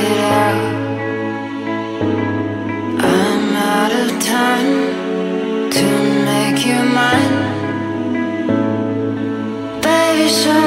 out. I'm out of time to make you mine, baby. Show